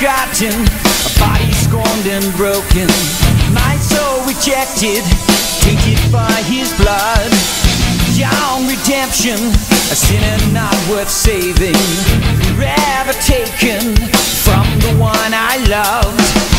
forgotten, a body scorned and broken, mind so rejected, tainted by his blood. Young redemption, a sinner not worth saving, forever taken from the one I loved.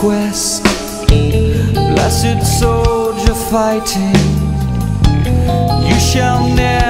Quest. Blessed soldier fighting, you shall never